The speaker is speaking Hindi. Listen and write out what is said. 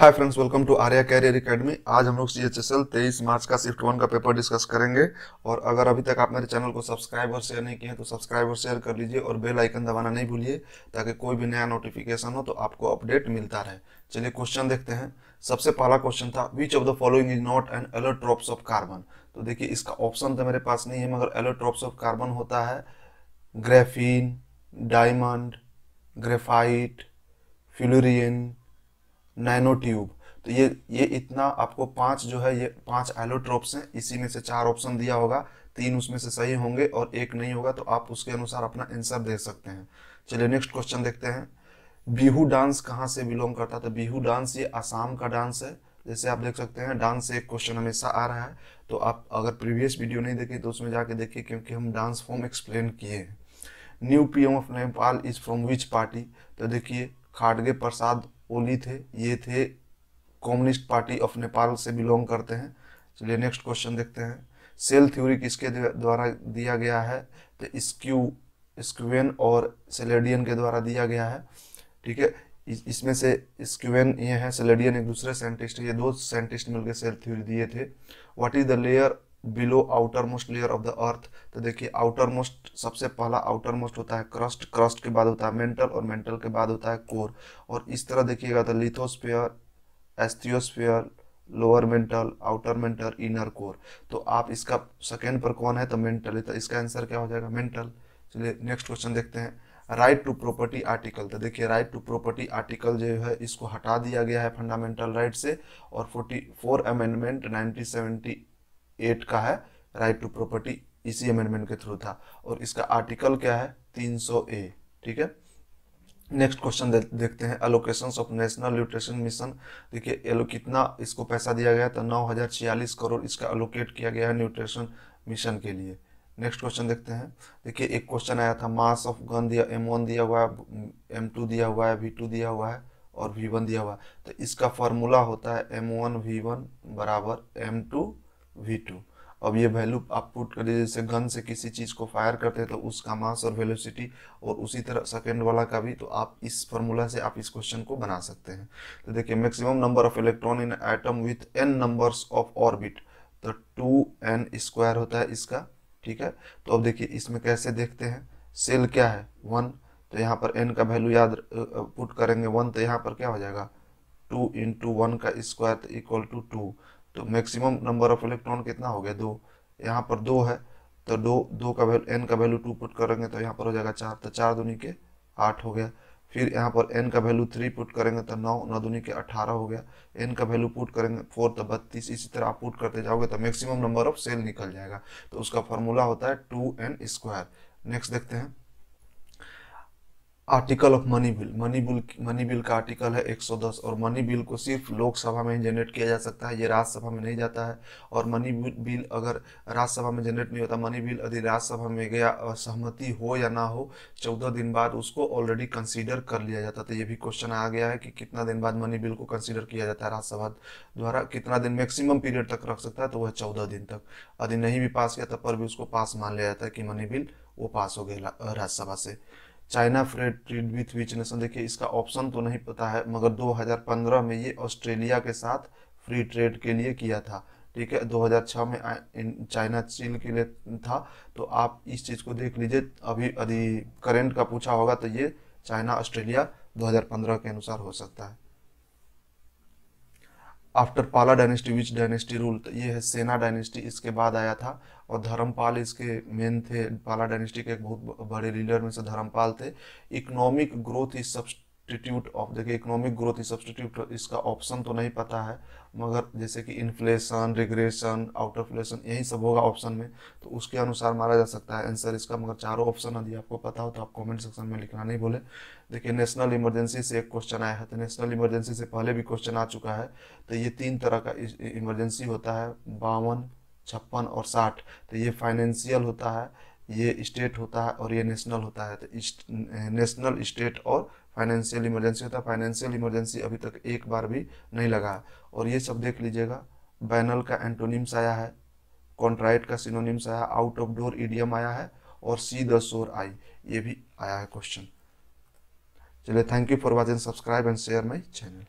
Hi friends welcome to Arya career academy आज हम लोग सी एच एस एल तेईस मार्च का शिफ्ट वन का पेपर डिस्कस करेंगे। और अगर अभी तक आप मेरे चैनल को सब्सक्राइब और शेयर नहीं किए तो सब्सक्राइब और शेयर कर लीजिए और बेल आइकन दबाना नहीं भूलिए, ताकि कोई भी नया नोटिफिकेशन हो तो आपको अपडेट मिलता रहे। चलिए क्वेश्चन देखते हैं। सबसे पहला क्वेश्चन था which of the following is not an allotropes of carbon तो देखिए, इसका ऑप्शन तो मेरे पास नहीं है, मगर एलोट्रॉप्स ऑफ़ कार्बन होता है। Graphene diamond graphite fullerene nanotube. तो ये ये इतना आपको पाँच जो है, ये पाँच एलोट्रोप्स हैं। इसी में से चार ऑप्शन दिया होगा। तीन उसमें से सही होंगे और एक नहीं होगा तो आप उसके अनुसार अपना आंसर दे सकते हैं। चलिए नेक्स्ट क्वेश्चन देखते हैं। बिहू डांस कहाँ से बिलोंग करता है? तो बिहू डांस ये आसाम का डांस है। जैसे आप देख सकते हैं डांस से एक क्वेश्चन हमेशा आ रहा है। तो आप अगर प्रीवियस वीडियो नहीं देखे तो उसमें जाके देखिए, क्योंकि हम डांस फॉर्म एक्सप्लेन किए हैं। New PM of Nepal is from which party तो देखिए, खाड़गे प्रसाद ओली थे, ये थे, कम्युनिस्ट पार्टी ऑफ़ नेपाल से बिलोंग करते हैं। चलिए नेक्स्ट क्वेश्चन देखते हैं। सेल थ्योरी किसके द्वारा दिया गया है? तो स्क्यू स्क्वेन और सेलेडियन के द्वारा दिया गया है। ठीक है? इसमें से स्क्वेन ये है, सेलेडियन एक दूसरे साइंटिस्ट ये दो साइंटिस्ट मिलकर सेल थ्योरी दिए थे। What is the layer below outermost layer of the earth तो देखिए आउटर मोस्ट सबसे पहला आउटर मोस्ट होता है क्रस्ट क्रस्ट के बाद होता है मेंटल और मेंटल के बाद होता है कोर और इस तरह देखिएगा तो lithosphere asthenosphere lower mantle outer mantle inner core तो आप इसका सेकेंड पर कौन है? तो मेंटल है। तो इसका आंसर क्या हो जाएगा? मेंटल चलिए नेक्स्ट क्वेश्चन देखते हैं। राइट टू प्रॉपर्टी आर्टिकल तो देखिए राइट टू प्रॉपर्टी आर्टिकल जो है, इसको हटा दिया गया है फंडामेंटल राइट से। और forty four amendment nineteen seventy eight का है राइट टू प्रॉपर्टी इसी अमेंडमेंट के थ्रू था। और इसका आर्टिकल क्या है? तीन सौ ए ठीक है? नेक्स्ट क्वेश्चन देखते हैं। Allocation of national nutrition mission देखिए एलो कितना इसको पैसा दिया गया था नौ हज़ार छियालीस करोड़ इसका अलोकेट किया गया है न्यूट्रिशन मिशन के लिए। नेक्स्ट क्वेश्चन देखते हैं। देखिए, एक क्वेश्चन आया था मास ऑफ़ गन दिया एम वन दिया हुआ है एम टू दिया हुआ है वी टू दिया हुआ है और वी वन दिया हुआ है। तो इसका फॉर्मूला होता है एम वन वी वन बराबर एम टू वी टू अब ये वैल्यू आप पुट कर जैसे गन से किसी चीज़ को फायर करते हैं तो उसका मास और वेलोसिटी और उसी तरह सेकेंड वाला का भी तो आप इस फॉर्मूला से आप इस क्वेश्चन को बना सकते हैं। तो देखिए maximum number of electron in atom with N numbers of orbit तो टू एन स्क्वायर होता है इसका, ठीक है? तो अब देखिए, इसमें कैसे देखते हैं? सेल क्या है? वन तो यहाँ पर एन का वैल्यू याद पुट करेंगे वन तो यहाँ पर क्या हो जाएगा? टू इंटू वन का स्क्वायर तो इक्वल टू टू तो मैक्सिमम नंबर ऑफ़ इलेक्ट्रॉन कितना हो गया? दो। यहाँ पर दो है तो दो दो का वैल्यू एन का वैल्यू टू पुट करेंगे तो यहाँ पर हो जाएगा चार तो चार दूनी के आठ हो गया। फिर यहाँ पर एन का वैल्यू थ्री पुट करेंगे तो नौ नौ दूनी के अठारह हो गया। एन का वैल्यू पुट करेंगे फोर तो बत्तीस, इसी तरह आप पुट करते जाओगे तो मैक्सिमम नंबर ऑफ़ सेल निकल जाएगा। तो उसका फॉर्मूला होता है टू एन स्क्वायर नेक्स्ट देखते हैं। Article of money bill. Money bill money bill का आर्टिकल है 110 और मनी बिल को सिर्फ़ लोकसभा में जनरेट किया जा सकता है, ये राज्यसभा में नहीं जाता है। और मनी बिल अगर राज्यसभा में जनरेट नहीं होता, मनी बिल यदि राज्यसभा में गया सहमति हो या ना हो, चौदह दिन बाद उसको ऑलरेडी कंसीडर कर लिया जाता तो ये भी क्वेश्चन आ गया है कि कितना दिन बाद मनी बिल को कंसिडर किया जाता है राज्यसभा द्वारा, कितना दिन मैक्सिमम पीरियड तक रख सकता है तो वह चौदह दिन तक। यदि नहीं भी पास किया, तब पर भी उसको पास मान लिया जाता है कि मनी बिल वो पास हो गया राज्यसभा से। China free trade with which nation देखिए, इसका ऑप्शन तो नहीं पता है, मगर 2015 में ये ऑस्ट्रेलिया के साथ फ्री ट्रेड के लिए किया था। ठीक है 2006 में चाइना चीन के लिए था। तो आप इस चीज़ को देख लीजिए, अभी यदि करेंट का पूछा होगा तो ये चाइना ऑस्ट्रेलिया 2015 के अनुसार हो सकता है। आफ्टर पाला डायनेस्टी विच डायनेस्टी रूल ये है सेना डायनेस्टी इसके बाद आया था, और धर्मपाल इसके मेन थे पाला डायनेस्टी के एक बहुत बड़े लीडर में से धर्मपाल थे। Economic growth is substitute of देखिए इकोनॉमिक ग्रोथ सब्सटीट्यूट इसका ऑप्शन तो नहीं पता है, मगर जैसे कि इन्फ्लेशन रिग्रेशन आउटरफ्लेशन यही सब होगा ऑप्शन में तो उसके अनुसार मारा जा सकता है आंसर इसका, मगर चारों ऑप्शन यदि आपको पता हो तो आप कमेंट सेक्शन में लिखना नहीं बोले देखिए नेशनल इमरजेंसी से एक क्वेश्चन आया है तो नेशनल इमरजेंसी से पहले भी क्वेश्चन आ चुका है तो ये तीन तरह का इमरजेंसी होता है, बावन, छप्पन और साठ तो ये फाइनेंशियल होता है, ये स्टेट होता है और ये नेशनल होता है तो नेशनल स्टेट और फाइनेंशियल इमरजेंसी होता है फाइनेंशियल इमरजेंसी अभी तक एक बार भी नहीं लगा। और ये सब देख लीजिएगा, बैनल का एंटोनिम्स आया है कॉन्ट्राइट का सिनोनिम्स आया आउट ऑफ़ डोर ईडियम आया है, और सी द सोर आई ये भी आया है क्वेश्चन चलिए thank you for watching subscribe and share my channel